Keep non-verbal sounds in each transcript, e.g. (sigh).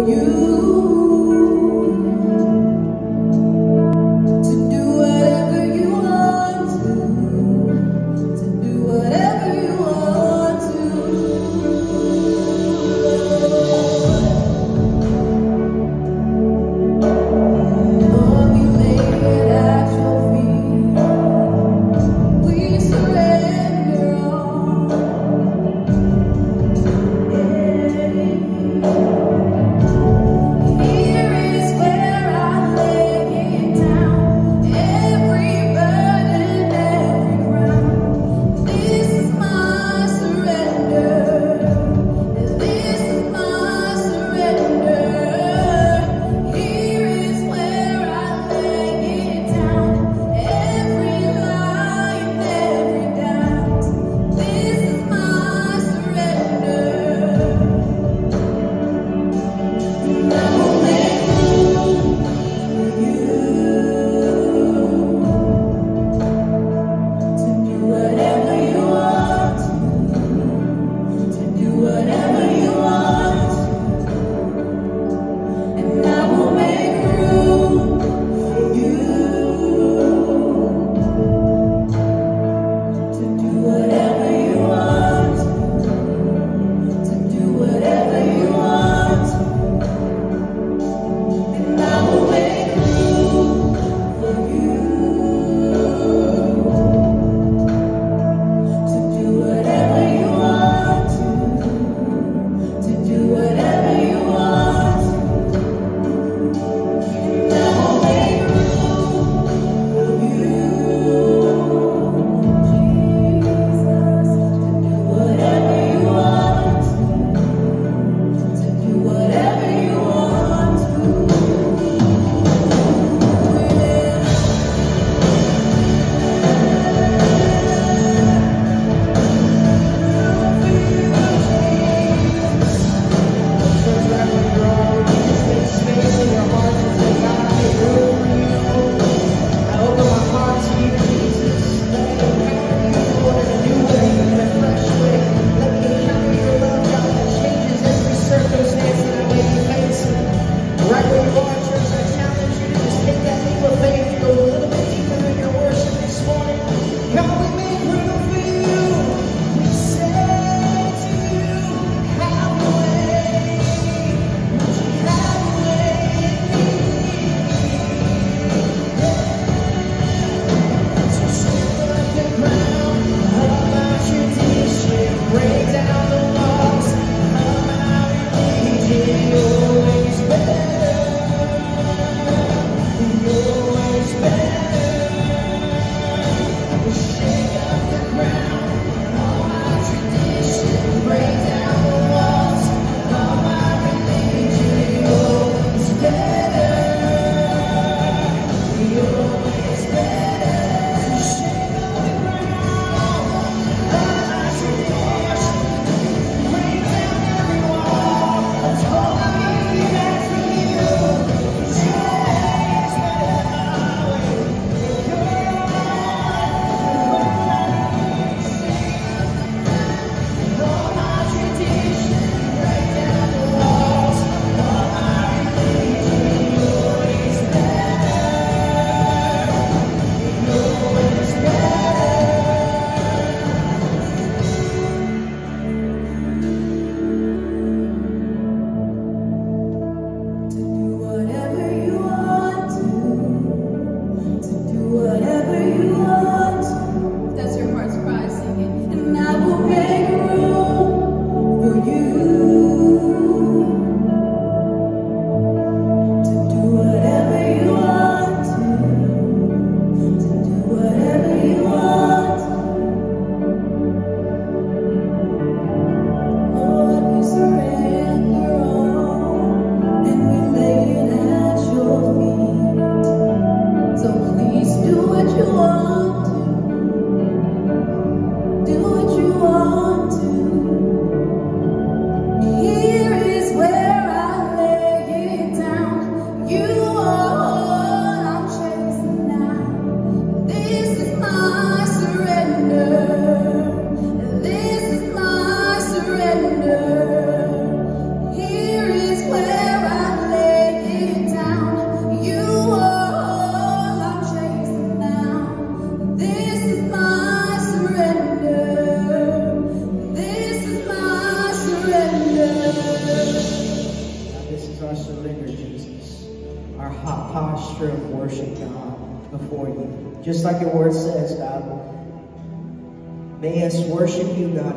you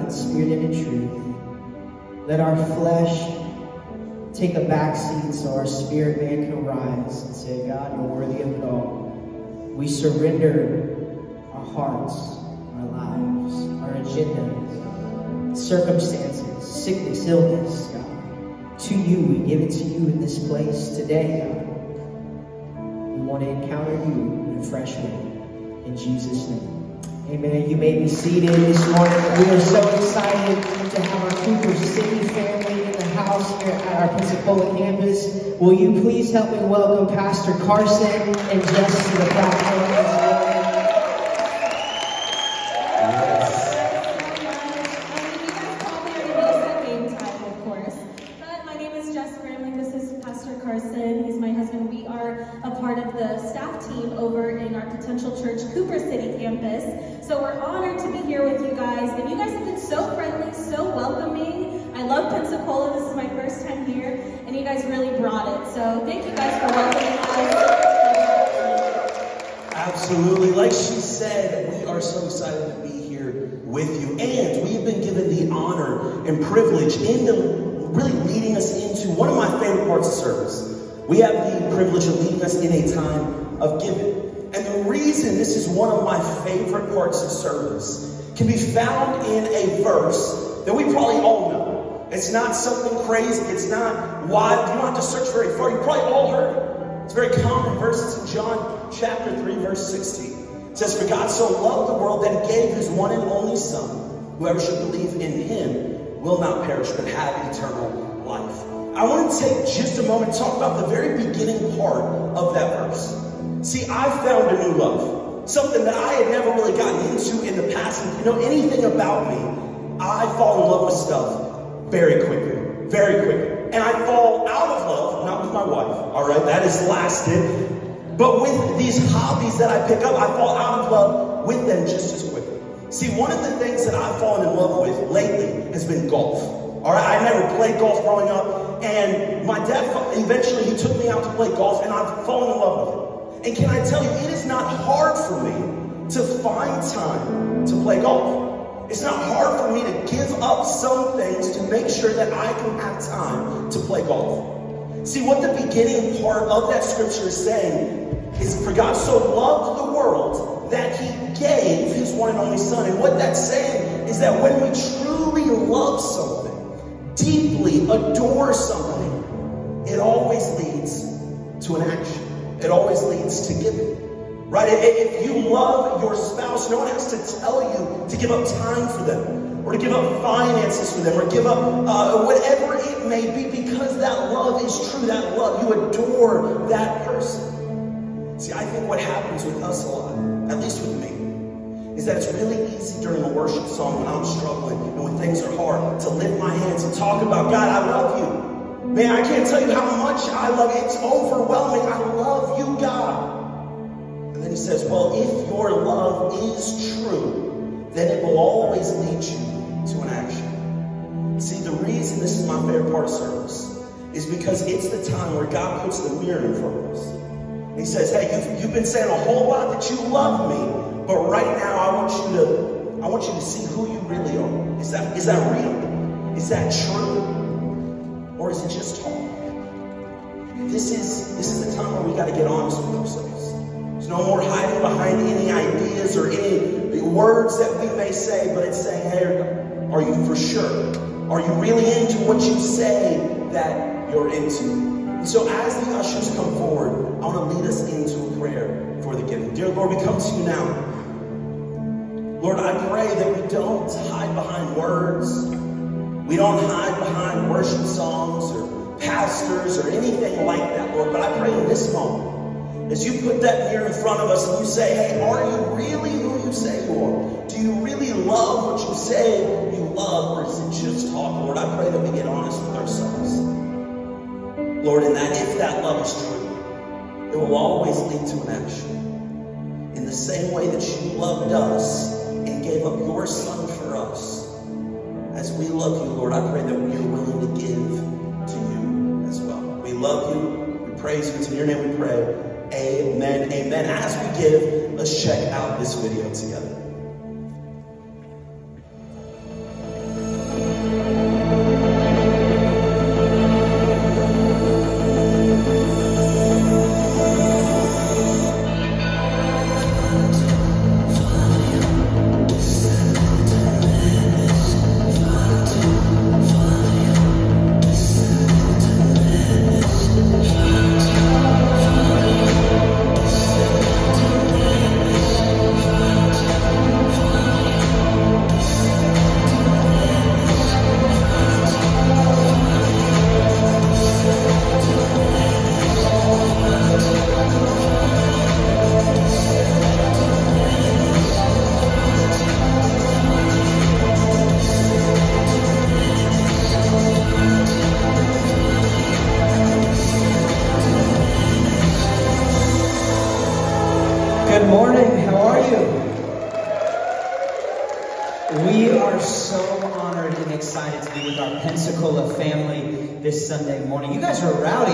in spirit and in truth. Let our flesh take a back seat so our spirit man can rise and say, God, you're worthy of it all. We surrender our hearts, our lives, our agendas, circumstances, sickness, illness, God. To you, we give it to you in this place today, God. We want to encounter you in a fresh way. In Jesus' name. Amen. You may be seated this morning. We are so excited to have our Cooper City family in the house here at our Pensacola campus. Will you please help me welcome Pastor Carson and Jess to the platform this morning? of course. But my name is Jess Gramling. This is Pastor Carson. He's my husband. We are a part of the staff team over in our potential church Cooper City campus. So we're honored to be here with you guys. And you guys have been so friendly, so welcoming. I love Pensacola. This is my first time here. And you guys really brought it. So thank you guys for welcoming us. Absolutely. Like she said, we are so excited to be here with you. And we've been given the honor and privilege in the really leading us into one of my favorite parts of service. We have the privilege of leading us in a time of giving. The reason this is one of my favorite parts of service can be found in a verse that we probably all know. It's not something crazy. It's not wild. You don't have to search very far. You probably all heard it. It's a very common verse. It's in John chapter 3, verse 16. It says, For God so loved the world that he gave his one and only Son. Whoever should believe in him will not perish, but have eternal life. I want to take just a moment to talk about the very beginning part of that verse. See, I found a new love. Something that I had never really gotten into in the past. If you know anything about me, I fall in love with stuff very quickly. Very quickly. And I fall out of love, not with my wife, all right? That has lasted. But with these hobbies that I pick up, I fall out of love with them just as quickly. See, one of the things that I've fallen in love with lately has been golf. All right, I never played golf growing up, and my dad eventually he took me out to play golf, and I've fallen in love with it. And can I tell you, it is not hard for me to find time to play golf. It's not hard for me to give up some things to make sure that I can have time to play golf. See, what the beginning part of that scripture is saying is for God so loved the world that he gave his one and only son. And what that's saying is that when we truly love something, deeply adore something, it always leads to an action. It always leads to giving. Right? If you love your spouse, no one has to tell you to give up time for them, or to give up finances for them, or give up uh, whatever it may be, because that love is true. That love, you adore that person. See, I think what happens with us a lot, at least with me, is that it's really easy during a worship song when I'm struggling and when things are hard to lift my hands and talk about God, I love you. Man, I can't tell you how much I love. It's overwhelming. I love you, God. And then he says, Well, if your love is true, then it will always lead you to an action. See, the reason this is my favorite part of service is because it's the time where God puts the mirror in front of us. He says, Hey, you've, you've been saying a whole lot that you love me, but right now I want you to I want you to see who you really are. Is that is that real? Is that true? Or is it just talk? This is this is the time where we got to get honest with ourselves. There's no more hiding behind any ideas or any words that we may say, but it's saying, hey, are you for sure? Are you really into what you say that you're into? And so as the ushers come forward, I want to lead us into a prayer for the giving. Dear Lord, we come to you now. Lord, I pray that we don't hide behind words. We don't hide behind worship songs pastors or anything like that, Lord. But I pray in this moment, as you put that mirror in front of us and you say, hey, are you really who you say you are? Do you really love what you say you love, or is it just talk, Lord? I pray that we get honest with ourselves. Lord, and that if that love is true, it will always lead to an action. In the same way that you loved us and gave up your son for us, as we love you, Lord, I pray that we are willing to give praise you. It's in your name we pray. Amen. Amen. As we give, let's check out this video together.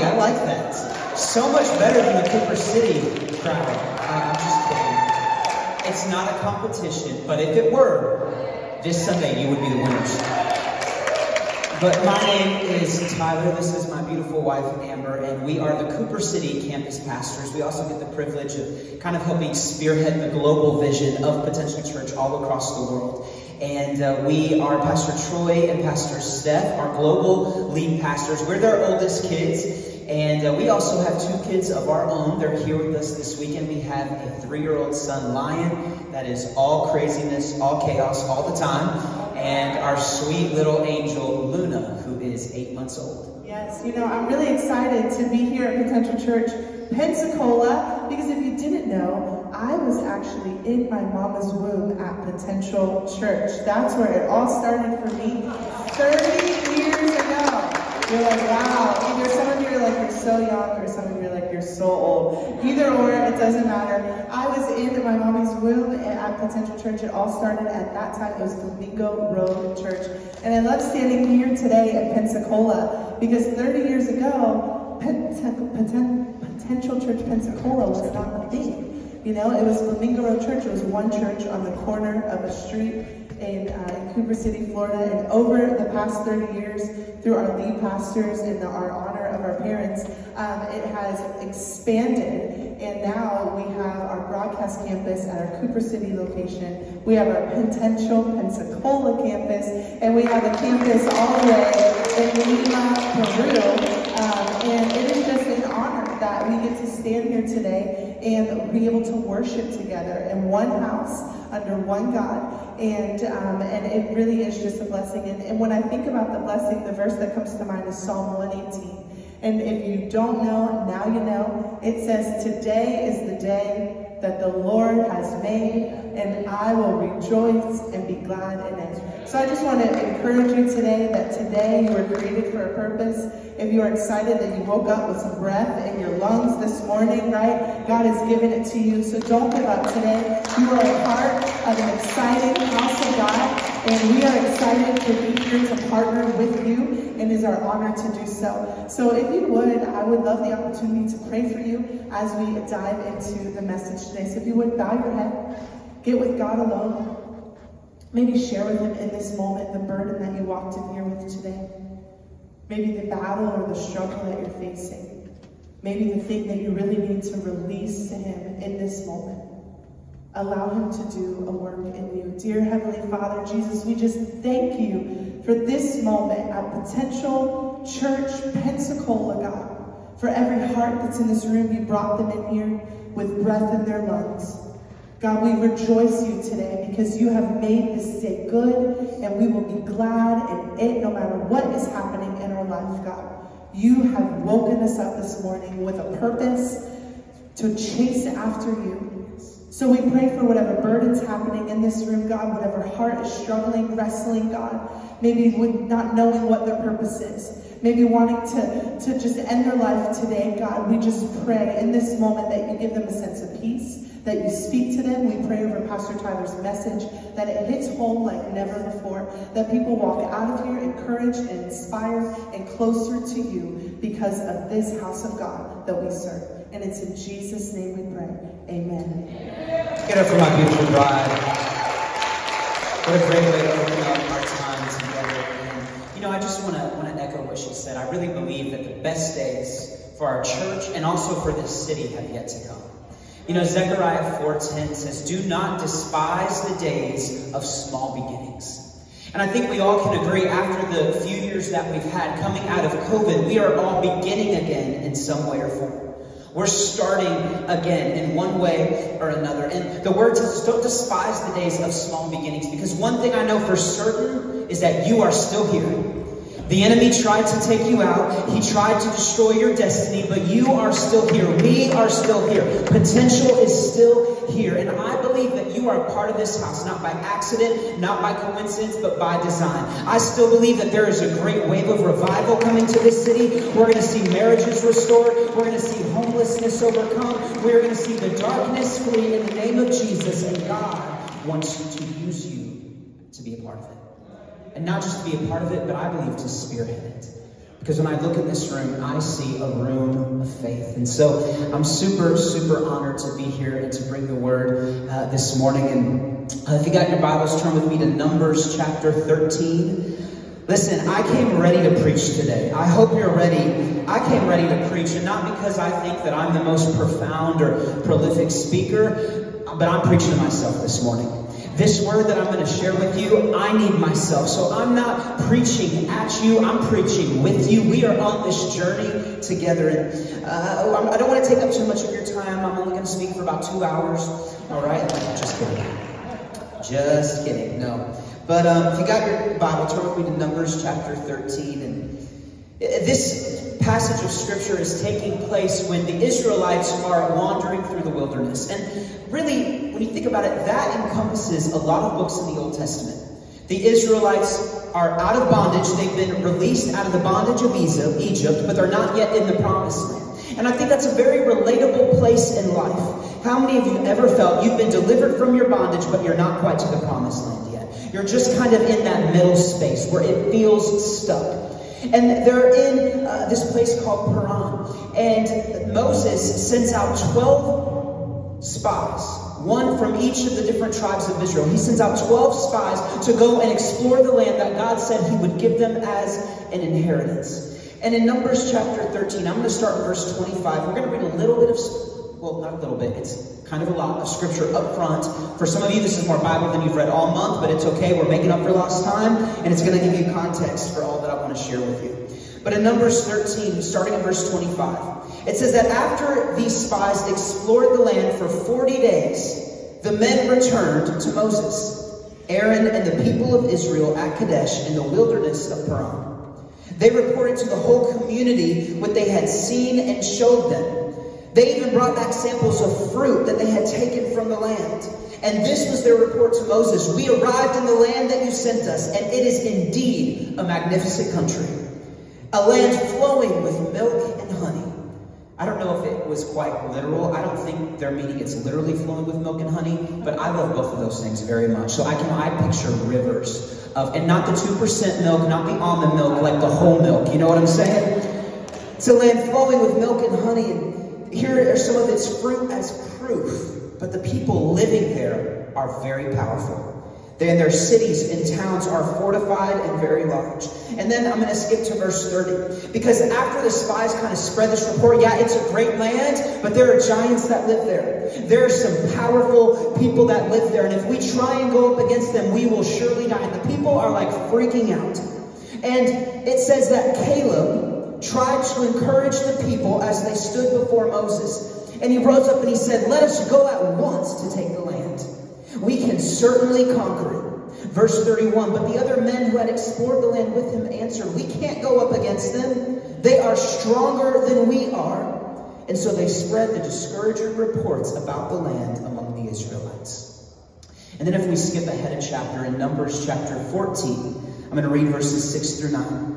I like that. So much better than the Cooper City crowd. I- I'm just kidding. It's not a competition, but if it were, this Sunday you would be the winners. But my name is Tyler. This is my beautiful wife, Amber, and we are the Cooper City campus pastors. We also get the privilege of kind of helping spearhead the global vision of Potential Church all across the world. And uh, we are Pastor Troy and Pastor Steph, our global lead pastors. We're their oldest kids. And uh, we also have two kids of our own. They're here with us this weekend. We have a three-year-old son, Lion, that is all craziness, all chaos, all the time and our sweet little angel Luna, who is eight months old. Yes, you know, I'm really excited to be here at Potential Church Pensacola because if you didn't know, I was actually in my mama's womb at Potential Church. That's where it all started for me 30 years ago. You're like, wow. Either some of you are like, you're so young, or some of you are like, you're so old. Either or, it doesn't matter. I was in my mommy's womb at Potential Church. It all started at that time. It was Flamingo Road Church. And I love standing here today at Pensacola because 30 years ago, Potential Church Pensacola was not a thing. You know, it was Flamingo Road Church. It was one church on the corner of a street in, uh, in Cooper City, Florida. And over the past 30 years, through our lead pastors and the, our honor of our parents, um, it has expanded. And now we have our broadcast campus at our Cooper City location. We have our Potential Pensacola campus, and we have a campus all the way in Lima, Peru. Um, and it is just an honor that we get to stand here today and be able to worship together in one house under one God. And um, and it really is just a blessing. And, and when I think about the blessing, the verse that comes to mind is Psalm 118. And if you don't know, now you know. It says, Today is the day that the Lord has made, and I will rejoice and be glad in it. So I just want to encourage you today that today you were created for a purpose. If you are excited that you woke up with some breath in your lungs this morning, right? God has given it to you. So don't give up today. You are a part of an exciting house of God, and we are excited to be here to partner with you, and it is our honor to do so. So if you would, I would love the opportunity to pray for you as we dive into the message today. So if you would bow your head, get with God alone. Maybe share with him in this moment the burden that you walked in here with today. Maybe the battle or the struggle that you're facing. Maybe the thing that you really need to release to him in this moment. Allow him to do a work in you. Dear Heavenly Father, Jesus, we just thank you for this moment at Potential Church Pensacola, God. For every heart that's in this room, you brought them in here with breath in their lungs. God, we rejoice you today because you have made this day good and we will be glad in it no matter what is happening in our life, God. You have woken us up this morning with a purpose to chase after you. So we pray for whatever burden's happening in this room, God, whatever heart is struggling, wrestling, God, maybe with not knowing what their purpose is, maybe wanting to, to just end their life today, God, we just pray in this moment that you give them a sense of peace, that you speak to them. We pray over Pastor Tyler's message, that it hits home like never before, that people walk out of here encouraged and inspired and closer to you because of this house of God that we serve. And it's in Jesus' name we pray. Amen. Get up for my beautiful bride. What a great way to open up our time together. And you know, I just want to want to echo what she said. I really believe that the best days for our church and also for this city have yet to come. You know, Zechariah 4:10 says, "Do not despise the days of small beginnings." And I think we all can agree after the few years that we've had coming out of COVID, we are all beginning again in some way or form. We're starting again in one way or another. And the word says, don't despise the days of small beginnings because one thing I know for certain is that you are still here. The enemy tried to take you out. He tried to destroy your destiny, but you are still here. We are still here. Potential is still here. And I believe that you are a part of this house, not by accident, not by coincidence, but by design. I still believe that there is a great wave of revival coming to this city. We're going to see marriages restored. We're going to see homelessness overcome. We're going to see the darkness flee in the name of Jesus. And God wants to use you to be a part of it. And not just to be a part of it, but I believe to spearhead it. Because when I look in this room, I see a room of faith. And so I'm super, super honored to be here and to bring the word uh, this morning. And uh, if you got your Bibles, turn with me to Numbers chapter 13. Listen, I came ready to preach today. I hope you're ready. I came ready to preach, and not because I think that I'm the most profound or prolific speaker, but I'm preaching to myself this morning. This word that I'm going to share with you, I need myself. So I'm not preaching at you, I'm preaching with you. We are on this journey together. And uh, I don't want to take up too much of your time. I'm only going to speak for about two hours. All right? Just kidding. Just kidding. No. But um, if you got your Bible, turn with me to Numbers chapter 13. And this passage of scripture is taking place when the Israelites are wandering through the wilderness. And really, when you think about it, that encompasses a lot of books in the Old Testament. The Israelites are out of bondage. They've been released out of the bondage of Egypt, but they're not yet in the promised land. And I think that's a very relatable place in life. How many of you ever felt you've been delivered from your bondage, but you're not quite to the promised land yet? You're just kind of in that middle space where it feels stuck. And they're in uh, this place called Paran. And Moses sends out 12 spies, one from each of the different tribes of Israel. He sends out 12 spies to go and explore the land that God said he would give them as an inheritance. And in Numbers chapter 13, I'm going to start in verse 25. We're going to read a little bit of, well, not a little bit, it's kind of a lot of scripture up front. For some of you, this is more Bible than you've read all month, but it's okay. We're making up for lost time, and it's going to give you context for all that I want to share with you. But in Numbers 13, starting in verse 25, it says that after these spies explored the land for 40 days, the men returned to Moses, Aaron, and the people of Israel at Kadesh in the wilderness of Paran. They reported to the whole community what they had seen and showed them. They even brought back samples of fruit that they had taken from the land. And this was their report to Moses. We arrived in the land that you sent us, and it is indeed a magnificent country. A land flowing with milk and honey. I don't know if it was quite literal. I don't think their meaning it's literally flowing with milk and honey, but I love both of those things very much. So I can I picture rivers of, and not the 2% milk, not the almond milk, like the whole milk. You know what I'm saying? It's a land flowing with milk and honey. And here are some of its fruit as proof. But the people living there are very powerful. Then their cities and towns are fortified and very large. And then I'm going to skip to verse 30. Because after the spies kind of spread this report, yeah, it's a great land, but there are giants that live there. There are some powerful people that live there. And if we try and go up against them, we will surely die. And the people are like freaking out. And it says that Caleb tried to encourage the people as they stood before Moses. And he rose up and he said, Let us go at once to take the land. We can certainly conquer it. Verse 31, but the other men who had explored the land with him answered, We can't go up against them. They are stronger than we are. And so they spread the discouraging reports about the land among the Israelites. And then if we skip ahead a chapter in Numbers chapter 14, I'm going to read verses 6 through 9.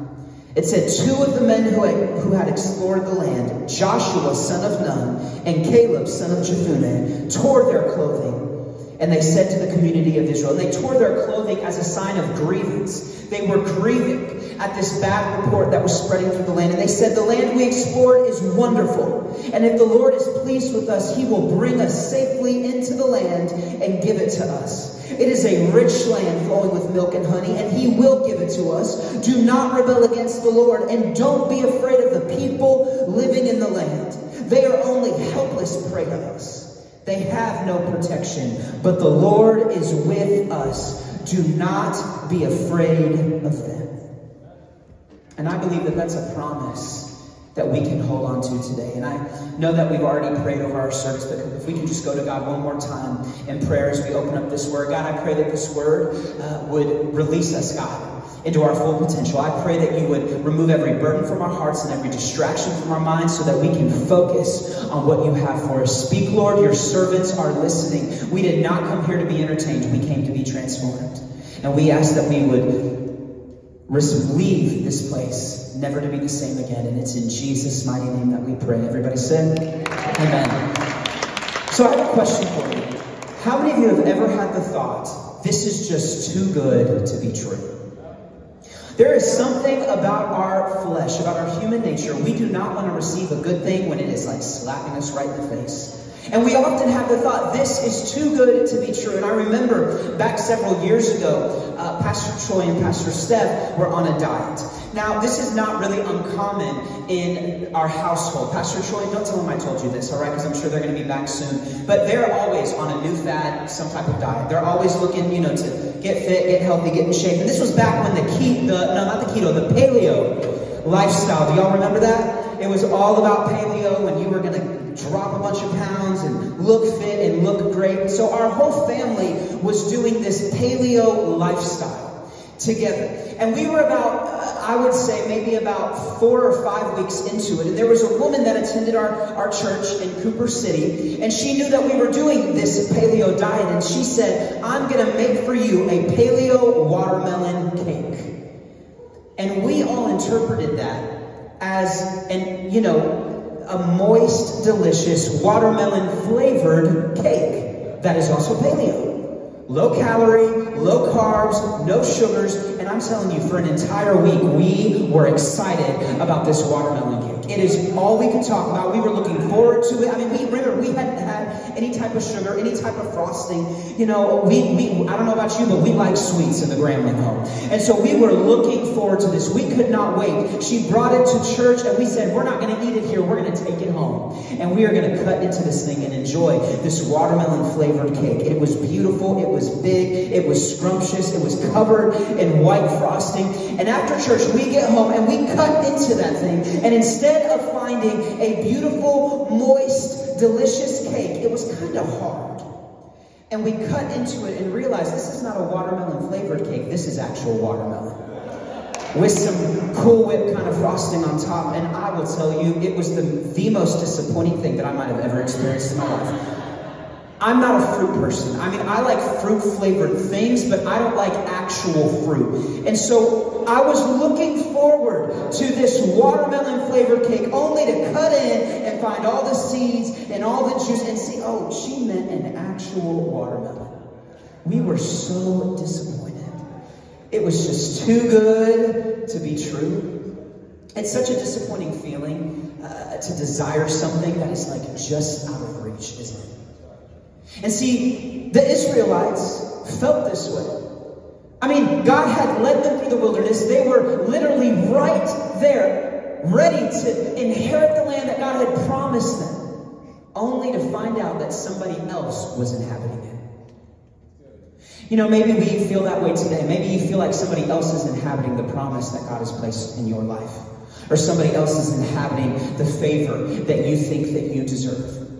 It said, Two of the men who had, who had explored the land, Joshua son of Nun and Caleb son of Jephunneh, tore their clothing. And they said to the community of Israel, and they tore their clothing as a sign of grievance. They were grieving at this bad report that was spreading through the land. And they said, The land we explored is wonderful. And if the Lord is pleased with us, he will bring us safely into the land and give it to us. It is a rich land flowing with milk and honey, and he will give it to us. Do not rebel against the Lord, and don't be afraid of the people living in the land. They are only helpless prey to us. They have no protection, but the Lord is with us. Do not be afraid of them. And I believe that that's a promise that we can hold on to today. And I know that we've already prayed over our service, but if we can just go to God one more time in prayer as we open up this word. God, I pray that this word uh, would release us, God into our full potential. I pray that you would remove every burden from our hearts and every distraction from our minds so that we can focus on what you have for us. Speak, Lord, your servants are listening. We did not come here to be entertained, we came to be transformed. And we ask that we would leave this place never to be the same again. And it's in Jesus' mighty name that we pray. Everybody said, Amen. So I have a question for you. How many of you have ever had the thought, this is just too good to be true? There is something about our flesh, about our human nature. We do not want to receive a good thing when it is like slapping us right in the face. And we often have the thought, this is too good to be true. And I remember back several years ago, uh, Pastor Troy and Pastor Steph were on a diet. Now, this is not really uncommon in our household. Pastor Troy, don't tell them I told you this, all right? Because I'm sure they're going to be back soon. But they're always on a new fad, some type of diet. They're always looking, you know, to get fit, get healthy, get in shape. And this was back when the keto, the, no, not the keto, the paleo lifestyle. Do y'all remember that? It was all about paleo when you were going to drop a bunch of pounds and look fit and look great. So our whole family was doing this paleo lifestyle together. And we were about, uh, I would say, maybe about four or five weeks into it. And there was a woman that attended our, our church in Cooper City, and she knew that we were doing this paleo diet. And she said, I'm going to make for you a paleo watermelon cake. And we all interpreted that as, and you know, a moist, delicious, watermelon flavored cake that is also paleo. Low calorie, low carbs, no sugars, and I'm telling you, for an entire week, we were excited about this watermelon cake. It is all we could talk about. We were looking forward to it. I mean, we remember we hadn't had any type of sugar, any type of frosting. You know, we, we I don't know about you, but we like sweets in the Gramling home. And so we were looking forward to this. We could not wait. She brought it to church and we said, we're not going to eat it here. We're going to take it home. And we are going to cut into this thing and enjoy this watermelon flavored cake. It was beautiful. It was big. It was scrumptious. It was covered in white frosting. And after church, we get home and we cut into that thing. And instead instead of finding a beautiful, moist, delicious cake, it was kind of hard. And we cut into it and realized this is not a watermelon flavored cake, this is actual watermelon. With some Cool Whip kind of frosting on top. And I will tell you, it was the, the most disappointing thing that I might have ever experienced in my life. I'm not a fruit person. I mean, I like fruit flavored things, but I don't like actual fruit. And so I was looking forward to this watermelon flavored cake only to cut in and find all the seeds and all the juice and see, oh, she meant an actual watermelon. We were so disappointed. It was just too good to be true. It's such a disappointing feeling uh, to desire something that is like just out of reach, isn't it? And see, the Israelites felt this way. I mean, God had led them through the wilderness. They were literally right there, ready to inherit the land that God had promised them, only to find out that somebody else was inhabiting it. You know, maybe we feel that way today. Maybe you feel like somebody else is inhabiting the promise that God has placed in your life. Or somebody else is inhabiting the favor that you think that you deserve.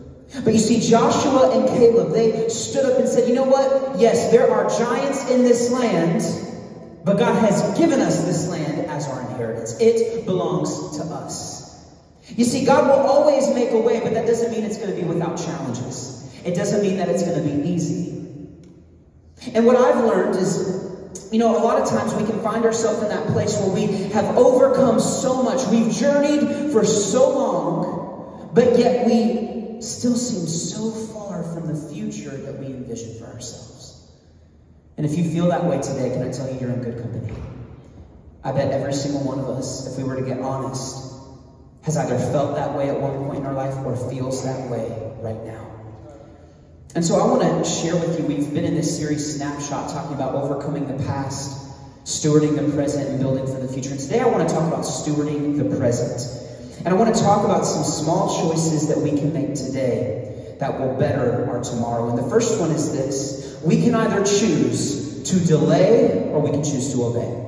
But you see, Joshua and Caleb, they stood up and said, you know what? Yes, there are giants in this land, but God has given us this land as our inheritance. It belongs to us. You see, God will always make a way, but that doesn't mean it's going to be without challenges. It doesn't mean that it's going to be easy. And what I've learned is You know, a lot of times we can find ourselves in that place where we have overcome so much. We've journeyed for so long, but yet we still seems so far from the future that we envision for ourselves. And if you feel that way today, can I tell you you're in good company? I bet every single one of us, if we were to get honest, has either felt that way at one point in our life or feels that way right now. And so I want to share with you, we've been in this series, Snapshot, talking about overcoming the past, stewarding the present, and building for the future. And today I want to talk about stewarding the present. And I want to talk about some small choices that we can make today that will better our tomorrow. And the first one is this we can either choose to delay or we can choose to obey.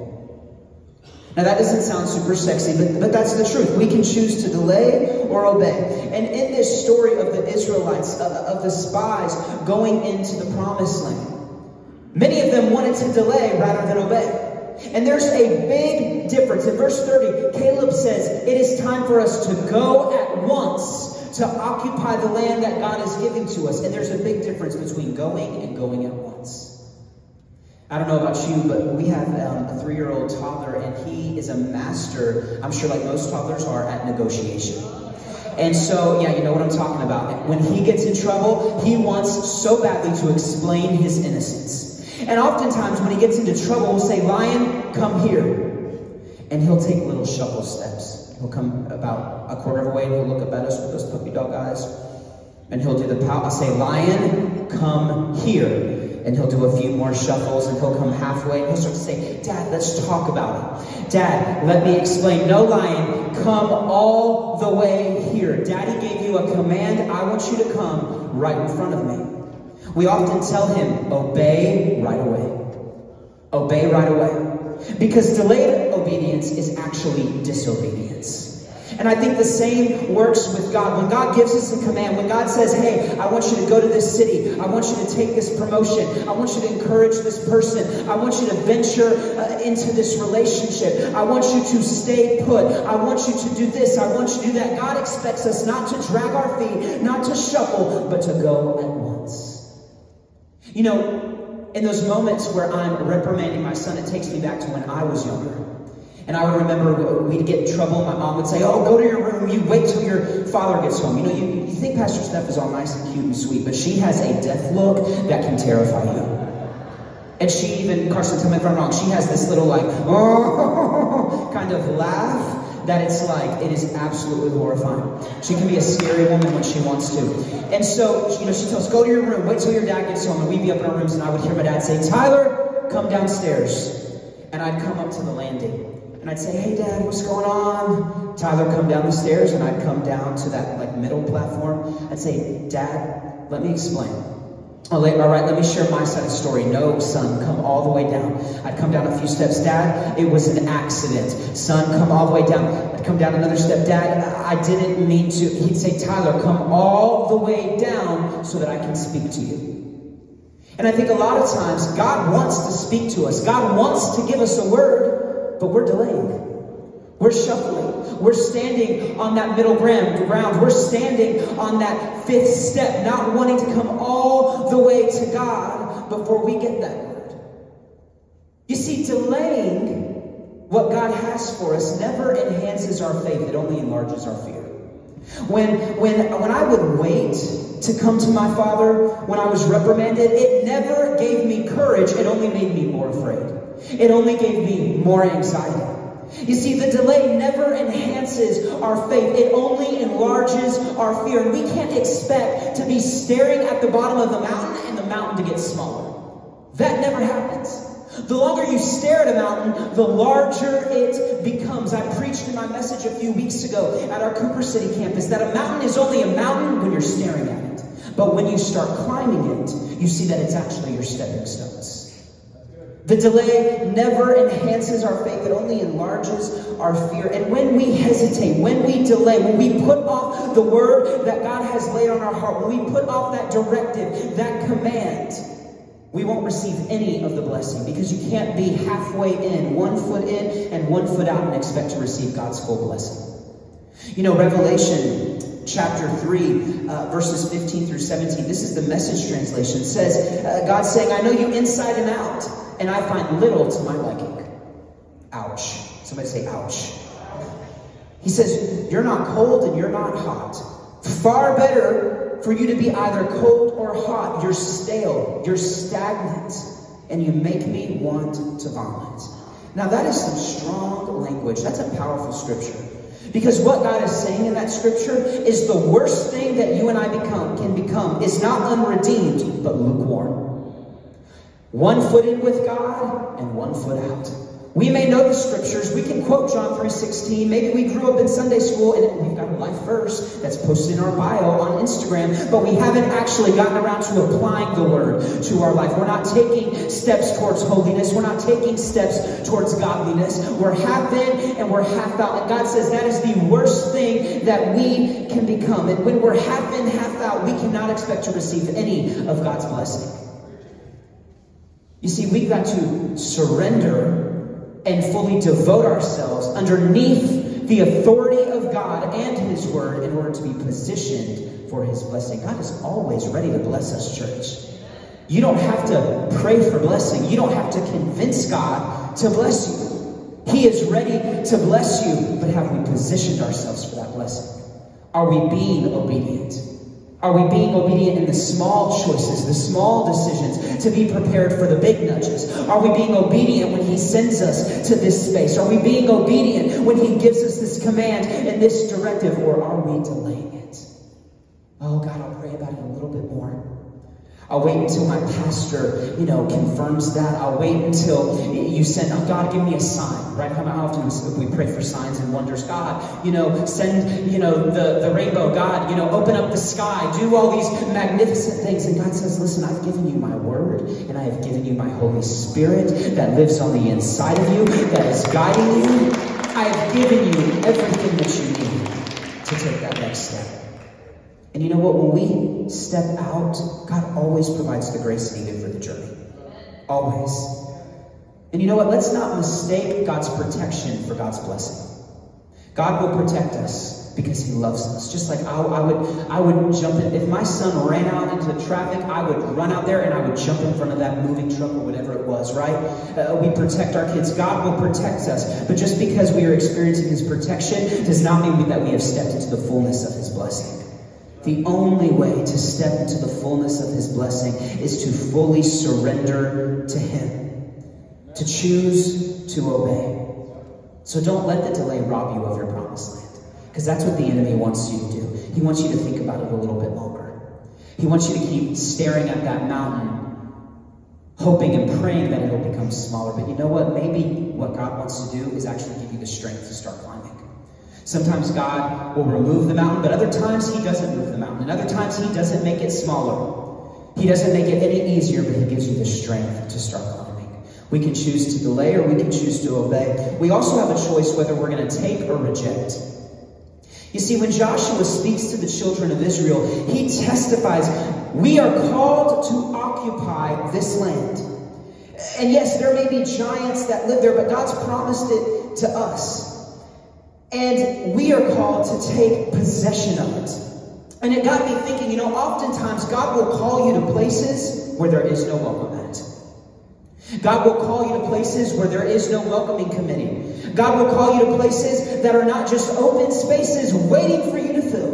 Now that doesn't sound super sexy, but, but that's the truth. We can choose to delay or obey. And in this story of the Israelites, uh, of the spies going into the promised land, many of them wanted to delay rather than obey. And there's a big difference. In verse 30, Caleb says, It is time for us to go at once to occupy the land that God is giving to us. And there's a big difference between going and going at once. I don't know about you, but we have um, a three-year-old toddler, and he is a master, I'm sure like most toddlers are, at negotiation. And so, yeah, you know what I'm talking about. When he gets in trouble, he wants so badly to explain his innocence. And oftentimes when he gets into trouble, we'll say, Lion, come here. And he'll take little shuffle steps. He'll come about a quarter of a way and he'll look up at us with those puppy dog eyes. And he'll do the pout. I'll say, Lion, come here and he'll do a few more shuffles and he'll come halfway and he'll start to say, Dad, let's talk about it. Dad, let me explain. No lion, come all the way here. Daddy gave you a command. I want you to come right in front of me. We often tell him, obey right away. Obey right away. Because delayed obedience is actually disobedience. And I think the same works with God. When God gives us a command, when God says, hey, I want you to go to this city, I want you to take this promotion, I want you to encourage this person, I want you to venture uh, into this relationship, I want you to stay put, I want you to do this, I want you to do that. God expects us not to drag our feet, not to shuffle, but to go at. You know, in those moments where I'm reprimanding my son, it takes me back to when I was younger. And I would remember we'd get in trouble. My mom would say, Oh, go to your room. You wait till your father gets home. You know, you, you think Pastor Steph is all nice and cute and sweet, but she has a death look that can terrify you. And she even, Carson, tell me if I'm wrong, she has this little like, oh, (laughs) kind of laugh that it's like, it is absolutely horrifying. She can be a scary woman when she wants to. And so, you know, she tells go to your room, wait till your dad gets home. And we'd be up in our rooms and I would hear my dad say, Tyler, come downstairs. And I'd come up to the landing. And I'd say, hey, Dad, what's going on? Tyler come down the stairs, and I'd come down to that like middle platform. I'd say, Dad, let me explain. All right, let me share my side of the story. No, son, come all the way down. I'd come down a few steps. Dad, it was an accident. Son, come all the way down. I'd come down another step. Dad, I didn't mean to. He'd say, Tyler, come all the way down so that I can speak to you. And I think a lot of times God wants to speak to us. God wants to give us a word, but we're delaying. We're shuffling. We're standing on that middle ground. We're standing on that fifth step, not wanting to come all the way to God before we get that word. You see, delaying what God has for us never enhances our faith, it only enlarges our fear. When, when, when I would wait to come to my Father, when I was reprimanded, it never gave me courage, it only made me more afraid. It only gave me more anxiety. You see, the delay never enhances our faith. It only enlarges our fear. And we can't expect to be staring at the bottom of the mountain and the mountain to get smaller. That never happens. The longer you stare at a mountain, the larger it becomes. I preached in my message a few weeks ago at our Cooper City campus that a mountain is only a mountain when you're staring at it. But when you start climbing it, you see that it's actually your stepping stones. The delay never enhances our faith, it only enlarges our fear. And when we hesitate, when we delay, when we put off the word that God has laid on our heart, when we put off that directive, that command, we won't receive any of the blessing because you can't be halfway in, one foot in and one foot out and expect to receive God's full blessing. You know, Revelation chapter 3, uh, verses 15 through 17, this is the message translation, says, uh, God saying, I know you inside and out. And I find little to my liking. Ouch. Somebody say, ouch. He says, You're not cold and you're not hot. Far better for you to be either cold or hot. You're stale, you're stagnant, and you make me want to vomit. Now, that is some strong language. That's a powerful scripture. Because what God is saying in that scripture is the worst thing that you and I become can become is not unredeemed, but lukewarm. One foot in with God and one foot out. We may know the scriptures. We can quote John 3.16. Maybe we grew up in Sunday school and we've got a life verse that's posted in our bio on Instagram, but we haven't actually gotten around to applying the word to our life. We're not taking steps towards holiness. We're not taking steps towards godliness. We're half in and we're half out. And God says that is the worst thing that we can become. And when we're half in, half out, we cannot expect to receive any of God's blessing. You see, we've got to surrender and fully devote ourselves underneath the authority of God and His Word in order to be positioned for His blessing. God is always ready to bless us, church. You don't have to pray for blessing. You don't have to convince God to bless you. He is ready to bless you, but have we positioned ourselves for that blessing? Are we being obedient? Are we being obedient in the small choices, the small decisions, to be prepared for the big nudges? Are we being obedient when He sends us to this space? Are we being obedient when He gives us this command and this directive, or are we delaying it? Oh, God, I'll pray about it a little bit more. I'll wait until my pastor, you know, confirms that. I'll wait until you send, oh, God, give me a sign, right? How often we pray for signs and wonders? God, you know, send, you know, the, the rainbow. God, you know, open up the sky. Do all these magnificent things. And God says, listen, I've given you my word and I have given you my Holy Spirit that lives on the inside of you, that is guiding you. I have given you everything that you need to take that next step. And you know what? When we step out, God always provides the grace needed for the journey. Always. And you know what? Let's not mistake God's protection for God's blessing. God will protect us because He loves us. Just like I, I would, I would jump in. If my son ran out into the traffic, I would run out there and I would jump in front of that moving truck or whatever it was. Right? Uh, we protect our kids. God will protect us. But just because we are experiencing His protection does not mean that we have stepped into the fullness of His blessing. The only way to step into the fullness of His blessing is to fully surrender to Him, to choose to obey. So don't let the delay rob you of your promised land, because that's what the enemy wants you to do. He wants you to think about it a little bit longer. He wants you to keep staring at that mountain, hoping and praying that it'll become smaller. But you know what? Maybe what God wants to do is actually give you the strength to start climbing. Sometimes God will remove the mountain, but other times He doesn't move the mountain. And other times He doesn't make it smaller. He doesn't make it any easier, but He gives you the strength to start climbing. We can choose to delay or we can choose to obey. We also have a choice whether we're going to take or reject. You see, when Joshua speaks to the children of Israel, he testifies, We are called to occupy this land. And yes, there may be giants that live there, but God's promised it to us. And we are called to take possession of it. And it got me thinking, you know, oftentimes God will call you to places where there is no welcome at. God will call you to places where there is no welcoming committee. God will call you to places that are not just open spaces waiting for you to fill.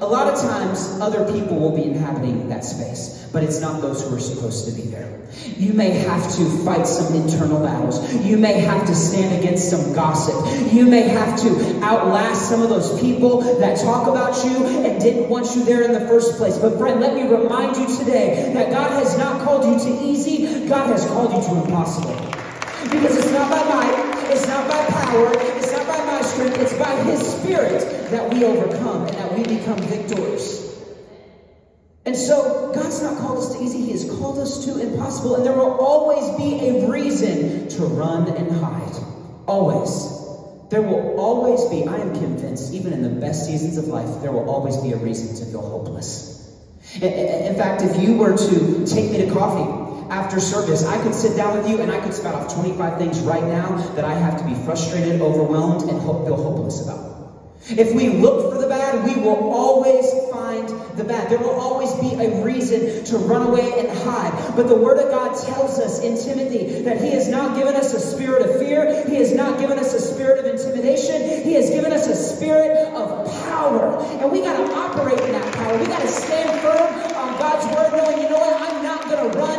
A lot of times, other people will be inhabiting that space, but it's not those who are supposed to be there. You may have to fight some internal battles. You may have to stand against some gossip. You may have to outlast some of those people that talk about you and didn't want you there in the first place. But friend, let me remind you today that God has not called you to easy, God has called you to impossible. Because it's not by might, it's not by power, by strength, it's by His Spirit that we overcome and that we become victors. And so, God's not called us to easy, He has called us to impossible. And there will always be a reason to run and hide. Always. There will always be, I am convinced, even in the best seasons of life, there will always be a reason to feel hopeless. In fact, if you were to take me to coffee after service, I could sit down with you and I could spout off 25 things right now that I have to be frustrated, overwhelmed, and feel hopeless about. If we look for the bad, we will always find the bad. There will always be a reason to run away and hide. But the Word of God tells us in Timothy that He has not given us a spirit of fear. He has not given us a spirit of intimidation. He has given us a spirit of power. And we got to operate in that power. We got to stand firm on God's Word, knowing, you know what, I'm not going to run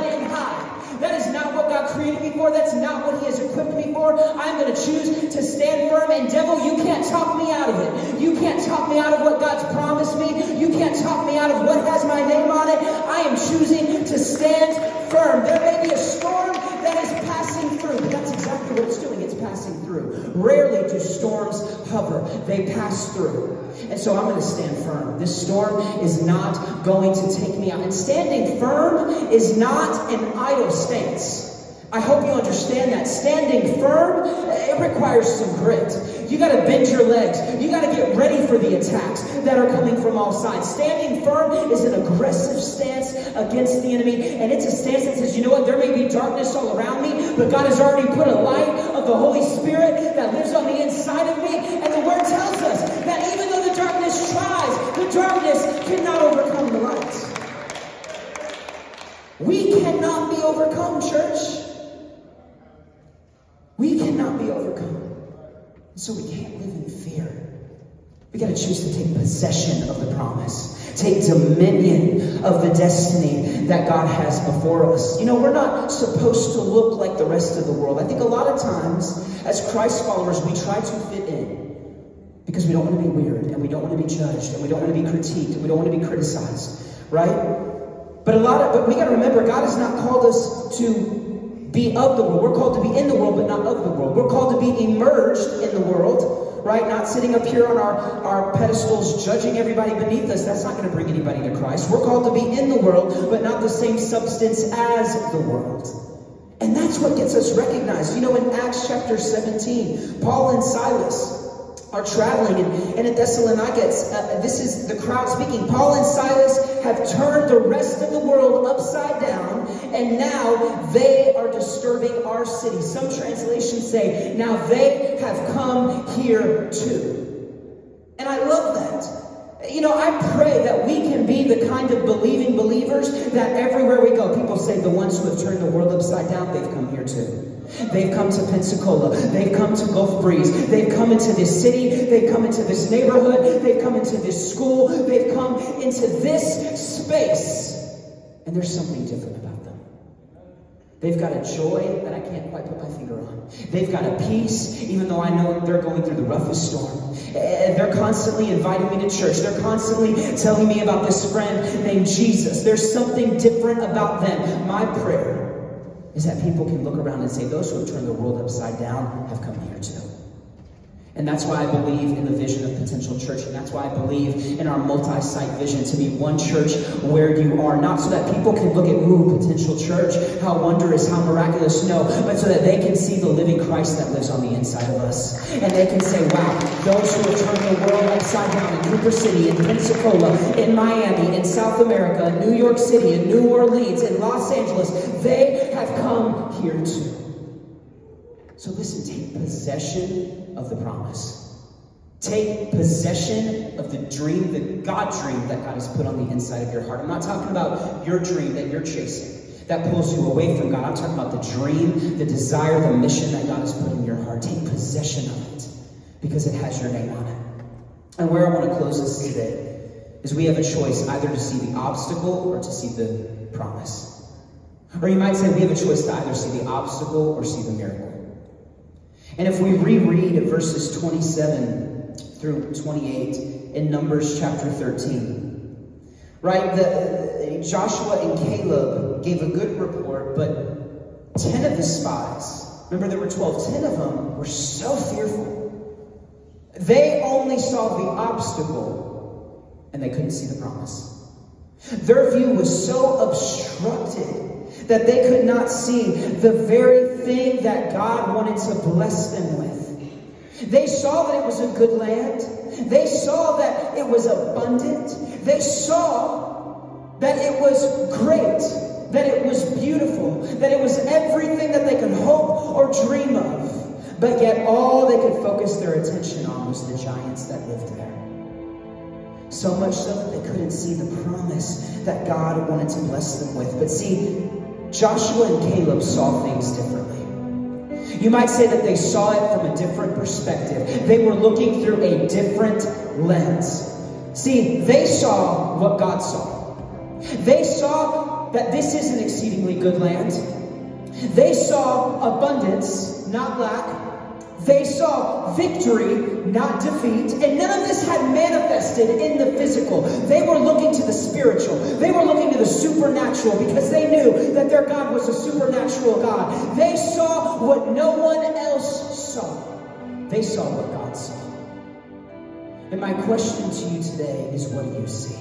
created me for. That's not what He has equipped me for. I'm going to choose to stand firm. And devil, you can't talk me out of it. You can't talk me out of what God's promised me. You can't talk me out of what has my name on it. I am choosing to stand firm. There may be a storm that is passing through, but that's exactly what it's doing. It's passing through. Rarely do storms hover. They pass through. And so I'm going to stand firm. This storm is not going to take me out. And standing firm is not an idle stance. I hope you understand that. Standing firm, it requires some grit. You got to bend your legs. You got to get ready for the attacks that are coming from all sides. Standing firm is an aggressive stance against the enemy, and it's a stance that says, you know what, there may be darkness all around me, but God has already put a light of the Holy Spirit that lives on the inside of me, and the Word tells us that even though the darkness tries, the darkness cannot overcome the light. We cannot be overcome, church. We cannot be overcome. So we can't live in fear. We got to choose to take possession of the promise, take dominion of the destiny that God has before us. You know, we're not supposed to look like the rest of the world. I think a lot of times, as Christ followers, we try to fit in because we don't want to be weird and we don't want to be judged and we don't want to be critiqued and we don't want to be criticized, right? But a lot of, but we got to remember, God has not called us to be of the world. We're called to be in the world, but not of the world. We're called to be immersed in the world, right? Not sitting up here on our, our pedestals judging everybody beneath us. That's not going to bring anybody to Christ. We're called to be in the world, but not the same substance as the world. And that's what gets us recognized. You know, in Acts chapter 17, Paul and Silas are traveling, and, and in Thessalonica, uh, this is the crowd speaking. Paul and Silas have turned the rest of the world upside down, and now they are disturbing our city. Some translations say, now they have come here too. And I love that. You know, I pray that we can be the kind of believing believers that everywhere we go, people say the ones who have turned the world upside down, they've come here too. They've come to Pensacola. They've come to Gulf Breeze. They've come into this city. They've come into this neighborhood. They've come into this school. They've come into this space. And there's something different about them. They've got a joy that I can't quite put my finger on. They've got a peace, even though I know they're going through the roughest storm. And they're constantly inviting me to church. They're constantly telling me about this friend named Jesus. There's something different about them. My prayer is that people can look around and say, those who have turned the world upside down have come here too. And that's why I believe in the vision of potential church. And that's why I believe in our multi-site vision to be one church where you are. Not so that people can look at, ooh, potential church, how wondrous, how miraculous. No, but so that they can see the living Christ that lives on the inside of us. And they can say, wow, those who have turned the world upside down in Cooper City, in Pensacola, in Miami, in South America, in New York City, in New Orleans, in Los Angeles, they have come here too. So listen, take possession of the promise. Take possession of the dream, the God dream that God has put on the inside of your heart. I'm not talking about your dream that you're chasing, that pulls you away from God. I'm talking about the dream, the desire, the mission that God has put in your heart. Take possession of it because it has your name on it. And where I want to close this today is we have a choice either to see the obstacle or to see the promise. Or you might say we have a choice to either see the obstacle or see the miracle. And if we reread verses 27 through 28 in Numbers chapter 13, right, the, Joshua and Caleb gave a good report, but 10 of the spies, remember there were 12, 10 of them were so fearful. They only saw the obstacle and they couldn't see the promise. Their view was so obstructed that they could not see the very thing that God wanted to bless them with. They saw that it was a good land. They saw that it was abundant. They saw that it was great, that it was beautiful, that it was everything that they could hope or dream of. But yet, all they could focus their attention on was the giants that lived there. So much so that they couldn't see the promise that God wanted to bless them with. But see, Joshua and Caleb saw things differently. You might say that they saw it from a different perspective. They were looking through a different lens. See, they saw what God saw. They saw that this is an exceedingly good land. They saw abundance, not lack. They saw victory, not defeat. And none of this had manifested in the physical. They were looking to the spiritual. They were looking to the supernatural because they knew that their God was a supernatural God. They saw what no one else saw. They saw what God saw. And my question to you today is what do you see?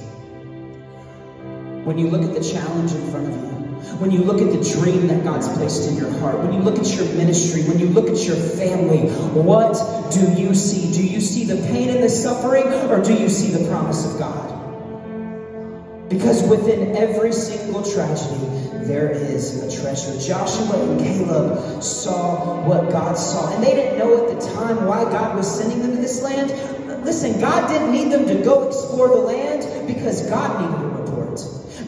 When you look at the challenge in front of you, when you look at the dream that God's placed in your heart, when you look at your ministry, when you look at your family, what do you see? Do you see the pain and the suffering, or do you see the promise of God? Because within every single tragedy, there is a treasure. Joshua and Caleb saw what God saw, and they didn't know at the time why God was sending them to this land. Listen, God didn't need them to go explore the land because God needed.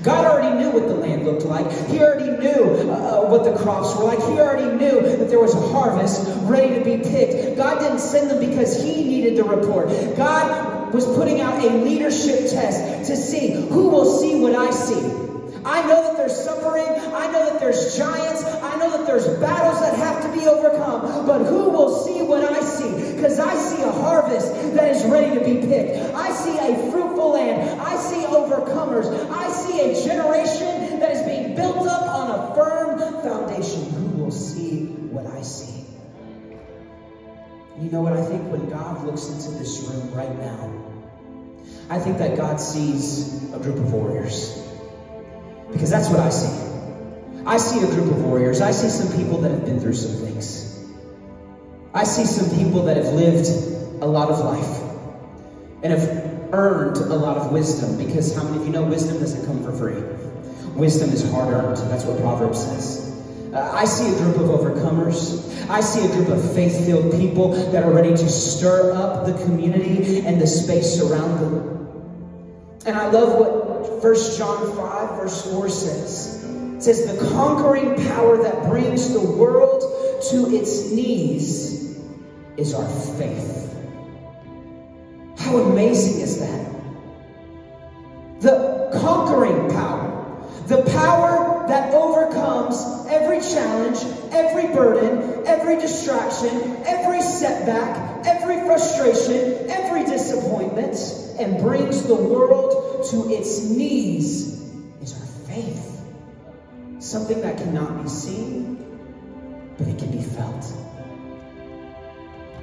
God already knew what the land looked like. He already knew uh, what the crops were like. He already knew that there was a harvest ready to be picked. God didn't send them because He needed the report. God was putting out a leadership test to see who will see what I see. I know that there's suffering. I know that there's giants. I know that there's battles that have to be overcome. But who will see what I see? Because I see a harvest that is ready to be picked. I see a fruitful land. I see overcomers. A generation that is being built up on a firm foundation. Who will see what I see? You know what? I think when God looks into this room right now, I think that God sees a group of warriors. Because that's what I see. I see a group of warriors. I see some people that have been through some things. I see some people that have lived a lot of life and have earned a lot of wisdom because how many of you know wisdom doesn't come for free? Wisdom is hard earned. That's what Proverbs says. Uh, I see a group of overcomers. I see a group of faith filled people that are ready to stir up the community and the space around them. And I love what 1 John 5, verse 4 says. It says, The conquering power that brings the world to its knees is our faith. How amazing is that? The conquering power, the power that overcomes every challenge, every burden, every distraction, every setback, every frustration, every disappointment, and brings the world to its knees is our faith. Something that cannot be seen, but it can be felt.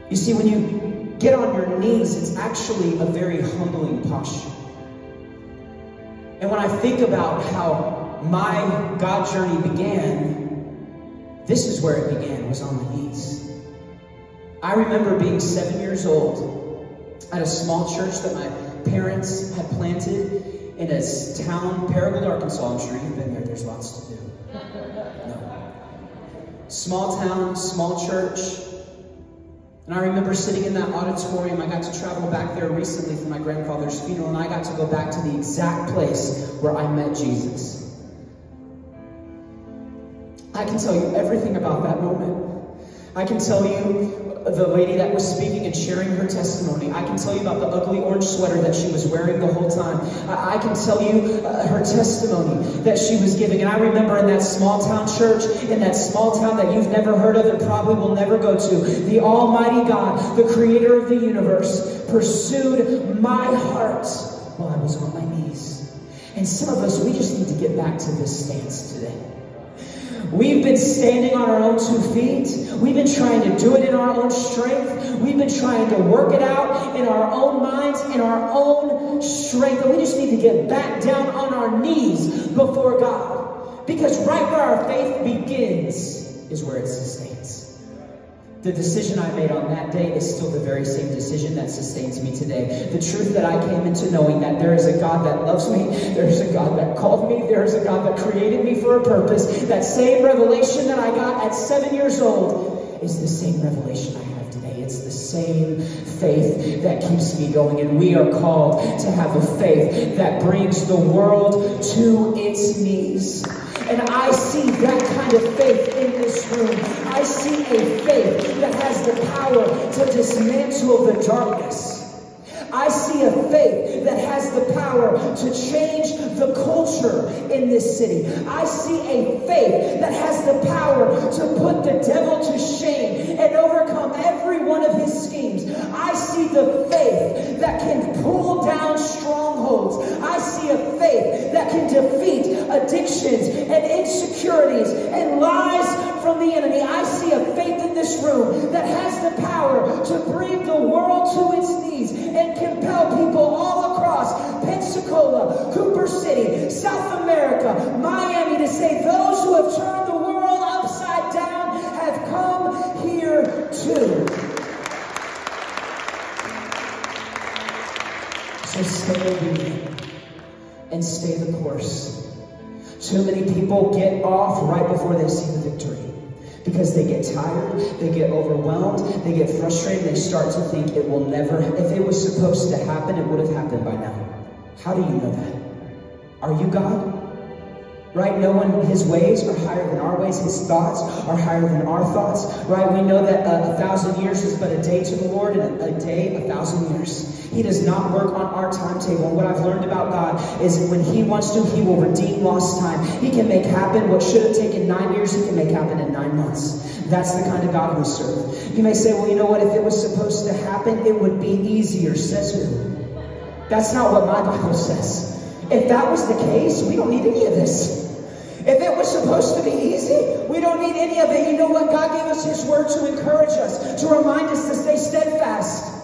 You see, when you get on your knees, it's actually a very humbling posture. And when I think about how my God journey began, this is where it began, was on the knees. I remember being seven years old at a small church that my parents had planted in a town, Paragould, Arkansas. I'm sure you've been there, there's lots to do. No. Small town, small church. And I remember sitting in that auditorium. I got to travel back there recently for my grandfather's funeral, and I got to go back to the exact place where I met Jesus. I can tell you everything about that moment. I can tell you the lady that was speaking and sharing her testimony. I can tell you about the ugly orange sweater that she was wearing the whole time. I, I can tell you uh, her testimony that she was giving. And I remember in that small town church, in that small town that you've never heard of and probably will never go to, the Almighty God, the creator of the universe, pursued my heart while I was on my knees. And some of us, we just need to get back to this stance today. We've been standing on our own two feet. We've been trying to do it in our own strength. We've been trying to work it out in our own minds, in our own strength. And we just need to get back down on our knees before God. Because right where our faith begins is where it sustains. The decision I made on that day is still the very same decision that sustains me today. The truth that I came into knowing that there is a God that loves me, there is a God that called me, there is a God that created me for a purpose. That same revelation that I got at seven years old is the same revelation I have today. It's the same faith that keeps me going. And we are called to have a faith that brings the world to its knees. And I see that kind of faith in this room. I see a faith that has the power to dismantle the darkness. I see a faith that has the power to change the culture in this city. I see a faith that has the power to put the devil to shame and overcome every one of his schemes. I see the faith that can pull down strongholds. I see a faith that can defeat addictions and insecurities and lies from the enemy. I see a faith in this room that has the power to bring the world to its knees and compel people all across Pensacola, Cooper City, South America, Miami to say those who have turned the world upside down have come here too. So stay obedient and stay the course. Too many people get off right before they see the victory because they get tired, they get overwhelmed, they get frustrated, they start to think it will never, if it was supposed to happen, it would have happened by now. How do you know that? Are you God? Right? No one, his ways are higher than our ways. His thoughts are higher than our thoughts. Right? We know that a, a thousand years is but a day to the Lord, and a, a day, a thousand years. He does not work on our timetable. What I've learned about God is when He wants to, He will redeem lost time. He can make happen what should have taken nine years, He can make happen in nine months. That's the kind of God we serve. You may say, well, you know what? If it was supposed to happen, it would be easier, says who? That's not what my Bible says. If that was the case, we don't need any of this. If it was supposed to be easy, we don't need any of it. You know what? God gave us His word to encourage us, to remind us to stay steadfast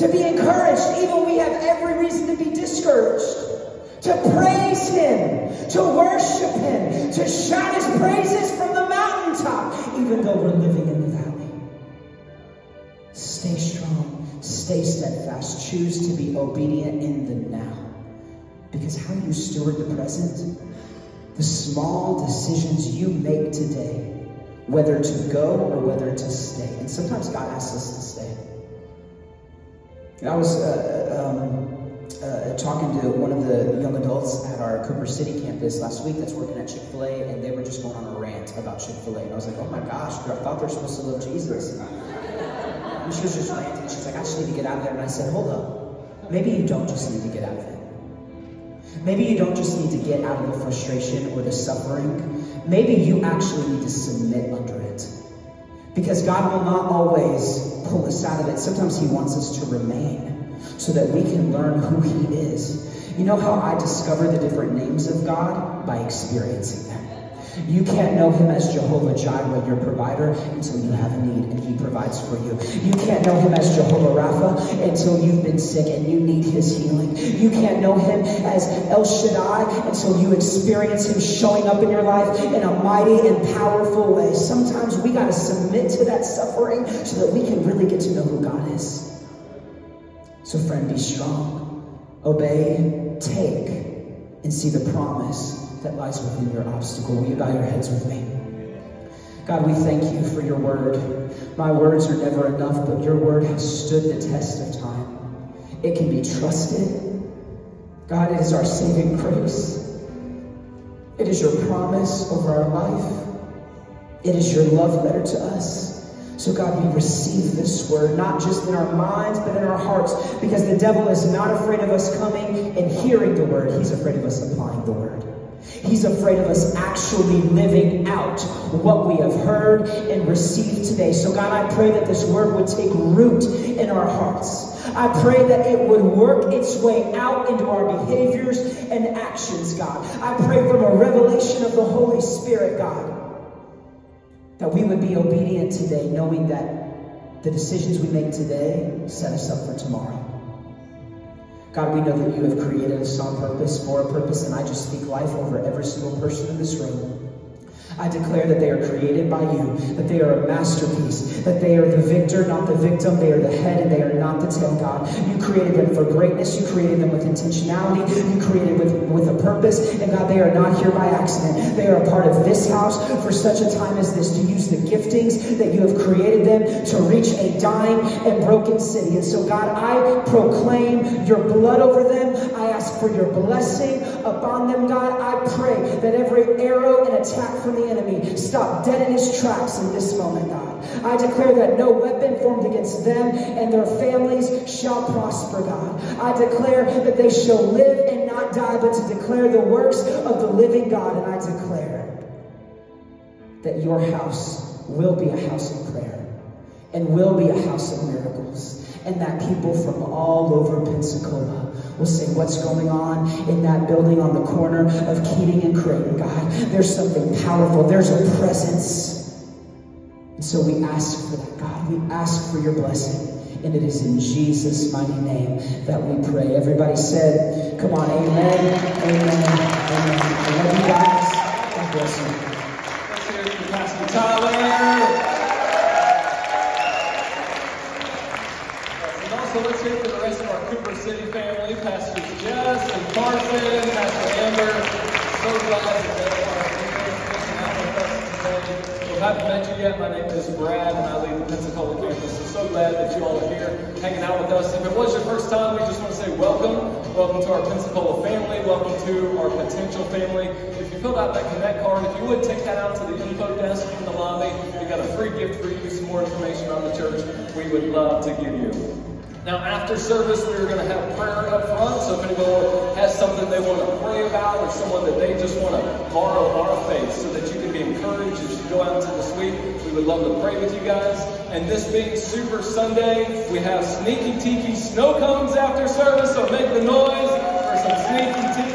to be encouraged, even we have every reason to be discouraged, to praise Him, to worship Him, to shout His praises from the mountaintop, even though we're living in the valley. Stay strong, stay steadfast, choose to be obedient in the now. Because how you steward the present, the small decisions you make today, whether to go or whether to stay. And sometimes God asks us to stay. I was uh, um, uh, talking to one of the young adults at our Cooper City campus last week that's working at Chick fil A, and they were just going on a rant about Chick fil A. And I was like, oh my gosh, I thought they're supposed to love Jesus. And she was just ranting. She's like, I just need to get out of there. And I said, hold up. Maybe you don't just need to get out of there. Maybe you don't just need to get out of the frustration or the suffering. Maybe you actually need to submit under it. Because God will not always pull us out of it. Sometimes He wants us to remain so that we can learn who He is. You know how I discover the different names of God? By experiencing them. You can't know him as Jehovah Jireh, your provider, until you have a need and he provides for you. You can't know him as Jehovah Rapha until you've been sick and you need his healing. You can't know him as El Shaddai until you experience him showing up in your life in a mighty and powerful way. Sometimes we got to submit to that suffering so that we can really get to know who God is. So, friend, be strong, obey, take, and see the promise that lies within your obstacle. Will you bow your heads with me? God, we thank you for your word. My words are never enough, but your word has stood the test of time. It can be trusted. God, it is our saving grace. It is your promise over our life. It is your love letter to us. So, God, we receive this word, not just in our minds, but in our hearts, because the devil is not afraid of us coming and hearing the word. He's afraid of us applying the word. He's afraid of us actually living out what we have heard and received today. So, God, I pray that this word would take root in our hearts. I pray that it would work its way out into our behaviors and actions, God. I pray from a revelation of the Holy Spirit, God, that we would be obedient today, knowing that the decisions we make today set us up for tomorrow. God, we know that you have created us on purpose, for a purpose, and I just speak life over every single person in this room. I declare that they are created by you, that they are a masterpiece, that they are the victor, not the victim. They are the head and they are not the tail, God. You created them for greatness. You created them with intentionality. You created with, with a purpose. And God, they are not here by accident. They are a part of this house for such a time as this to use the giftings that you have created them to reach a dying and broken city. And so, God, I proclaim your blood over them. Ask for your blessing upon them, God. I pray that every arrow and attack from the enemy stop dead in his tracks in this moment, God. I declare that no weapon formed against them and their families shall prosper, God. I declare that they shall live and not die, but to declare the works of the living God. And I declare that your house will be a house of prayer and will be a house of miracles. And that people from all over Pensacola will say, What's going on in that building on the corner of Keating and Creighton, God? There's something powerful, there's a presence. And so we ask for that, God. We ask for your blessing. And it is in Jesus' mighty name that we pray. Everybody said, Come on, amen, amen, amen. I love you guys. God bless you. Let's Pastor Tyler. Also let's hear for the rest of our Cooper City family, Pastors Jess and Carson, Pastor Amber. So glad that they are here with us today. If I haven't met you yet, my name is Brad and I lead the Pensacola campus. I'm so glad that you all are here hanging out with us. If it was your first time, we just want to say welcome. Welcome to our Pensacola family. Welcome to our potential family. If you filled out that Connect card, if you would take that out to the info desk in the lobby, we got a free gift for you, some more information on the church we would love to give you. Now, after service, we are going to have prayer up front. So if anyone has something they want to pray about or someone that they just want to borrow our faith so that you can be encouraged as you go out into this week, we would love to pray with you guys. And this being Super Sunday, we have Sneaky Tiki snow cones after service. So make the noise for some Sneaky Tiki.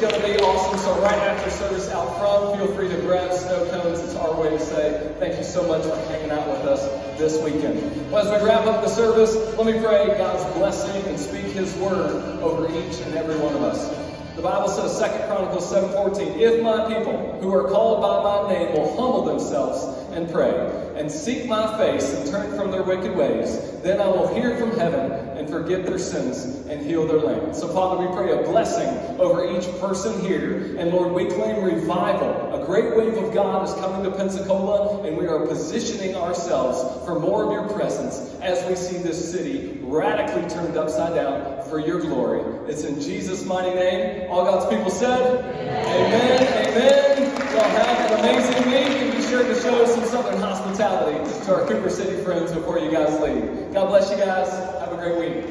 It's going to be awesome. So right after service out front, feel free to grab snow cones. It's our way to say thank you so much for hanging out with us this weekend. Well, as we wrap up the service, let me pray God's blessing and speak His word over each and every one of us. The Bible says, 2 Chronicles 7:14, if my people who are called by my name will humble themselves and pray and seek my face and turn from their wicked ways, then I will hear from heaven forgive their sins and heal their land. So, Father, we pray a blessing over each person here. And Lord, we claim revival. A great wave of God is coming to Pensacola, and we are positioning ourselves for more of your presence as we see this city radically turned upside down for your glory. It's in Jesus' mighty name. All God's people said, Amen. Amen. Y'all have an amazing week, sure to show some Southern hospitality to our Cooper City friends before you guys leave. God bless you guys. Have a great week.